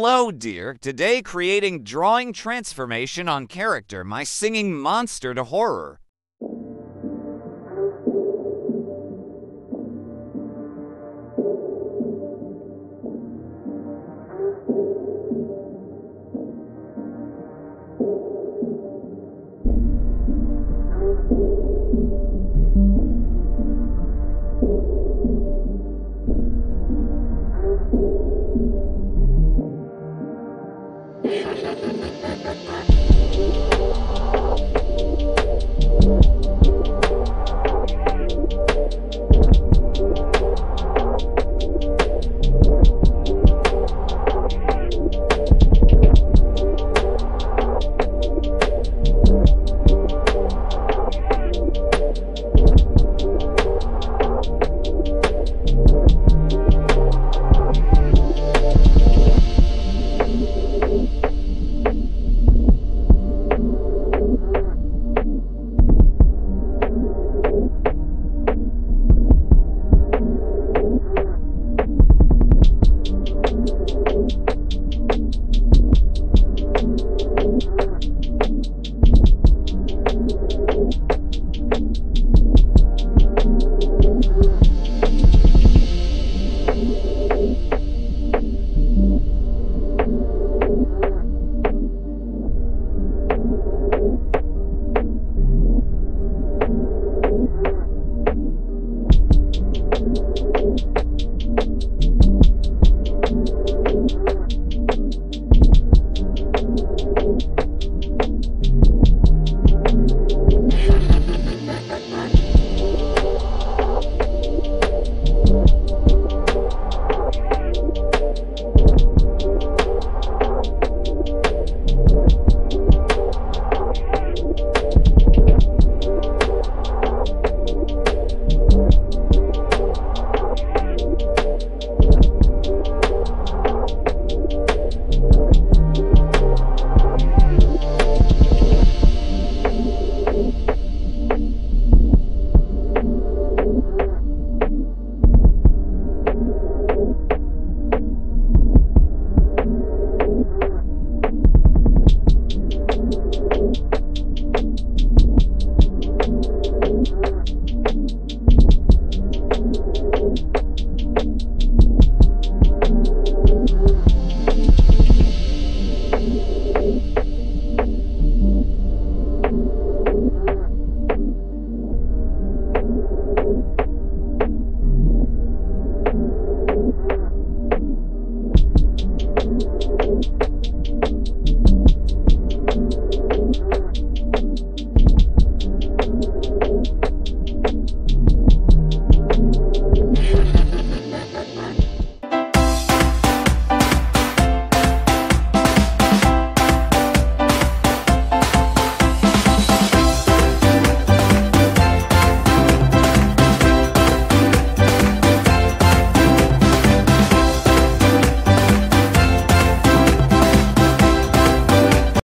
Hello, dear. Today, creating drawing transformation on character, my singing monster to horror.